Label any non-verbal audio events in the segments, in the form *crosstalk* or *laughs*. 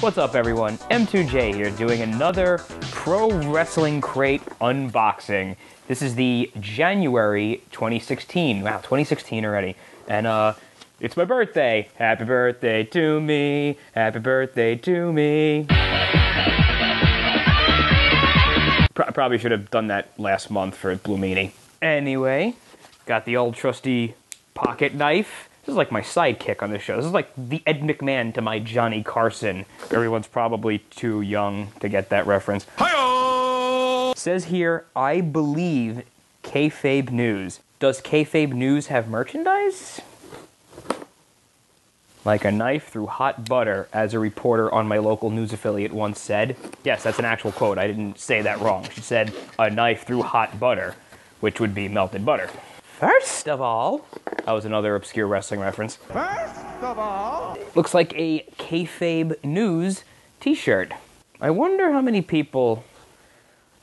What's up, everyone? M2J here doing another Pro Wrestling Crate unboxing. This is the January 2016. Wow, 2016 already. And, uh, it's my birthday. Happy birthday to me. Happy birthday to me. Pro- probably should have done that last month for Blue Meanie. Anyway, got the old trusty pocket knife. This is like my sidekick on this show. This is like the Ed McMahon to my Johnny Carson. Everyone's probably too young to get that reference. Hi-oh! Says here, I believe kayfabe news. Does kayfabe news have merchandise? Like a knife through hot butter, as a reporter on my local news affiliate once said. Yes, that's an actual quote. I didn't say that wrong. She said, a knife through hot butter, which would be melted butter. First of all, that was another obscure wrestling reference. First of all, Looks like a kayfabe news T-shirt. I wonder how many people.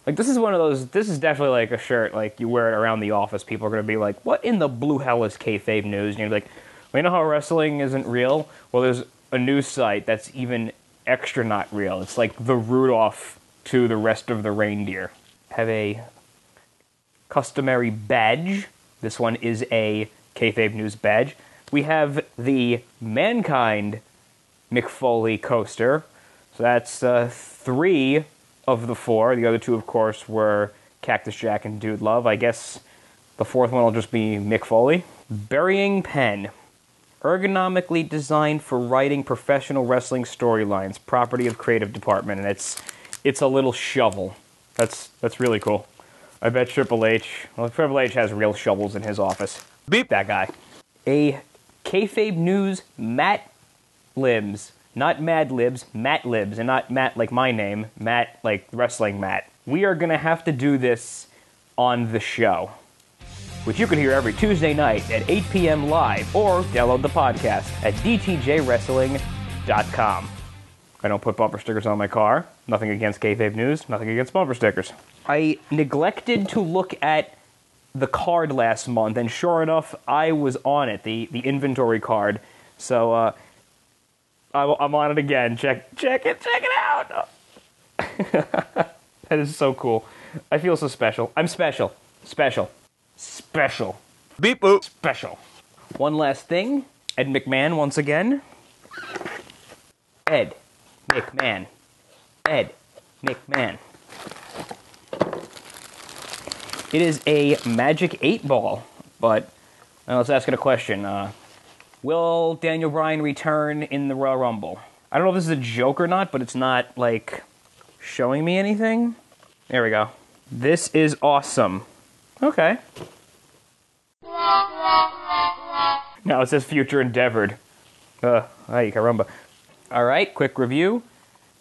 Like this is one of those. This is definitely like a shirt. Like you wear it around the office. People are gonna be like, "What in the blue hell is kayfabe news?" And you're like, "Well, you know how wrestling isn't real? Well, there's a news site that's even extra not real. It's like the Rudolph to the rest of the reindeer. Have a customary badge. This one is a kayfabe news badge. We have the Mankind Mick Foley coaster. So that's uh, three of the four. The other two, of course, were Cactus Jack and Dude Love. I guess the fourth one will just be Mick Foley. Burying Pen. Ergonomically designed for writing professional wrestling storylines. Property of creative department, and it's it's a little shovel. That's that's really cool. I bet Triple H. Well, Triple H has real shovels in his office. Beep that guy. A kayfabe news Mat Libs, not Mad Libs, Mat Libs, and not Matt like my name, Matt like wrestling Matt. We are gonna have to do this on the show, which you can hear every Tuesday night at 8 p.m. live, or download the podcast at dtjwrestling.com. I don't put bumper stickers on my car. Nothing against kayfabe news. Nothing against bumper stickers. I neglected to look at the card last month, and sure enough, I was on it. The the inventory card. So uh, I, I'm on it again. Check check it check it out. *laughs* that is so cool. I feel so special. I'm special. Special. Special. beep boop. Special. One last thing. Ed McMahon once again. Ed McMahon. Ed McMahon. It is a Magic 8 Ball, but uh, let's ask it a question. Uh, will Daniel Bryan return in the Royal Rumble? I don't know if this is a joke or not, but it's not, like, showing me anything. There we go. This is awesome. Okay. Now it says future endeavored. Uh, ay caramba. All right, quick review.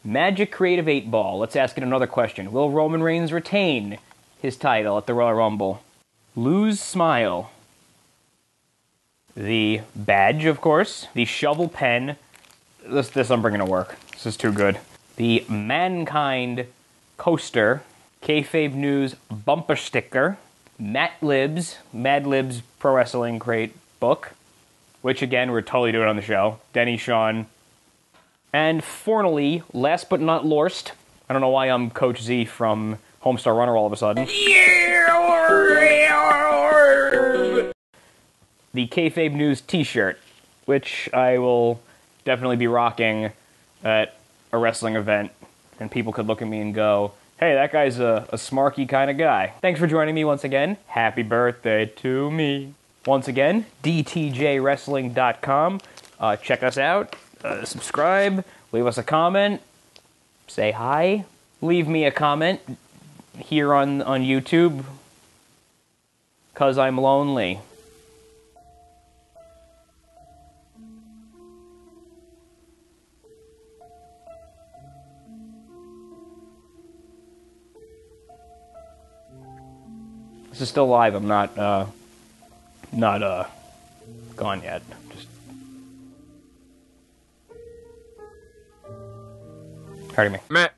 Magic Creative 8 Ball. Let's ask it another question. Will Roman Reigns retain his title at the Royal Rumble? Lose Smile. The badge, of course. The shovel pen. This, this I'm bringing to work. This is too good. The Mankind coaster. Kayfabe News bumper sticker. Mat Libs, Mad Libs Pro Wrestling Crate book, which again, we're totally doing on the show. Denny Sean. And finally, last but not least, I don't know why I'm Coach Z from Homestar Runner all of a sudden. The Kayfabe News t shirt, which I will definitely be rocking at a wrestling event, and people could look at me and go, hey, that guy's a, a smarky kind of guy. Thanks for joining me once again. Happy birthday to me. Once again, dtjwrestling.com. Uh, check us out, uh, subscribe, leave us a comment, say hi, leave me a comment here on, on YouTube, because I'm lonely. This is still live. I'm not uh not uh gone yet. Just Pardon me. Meh.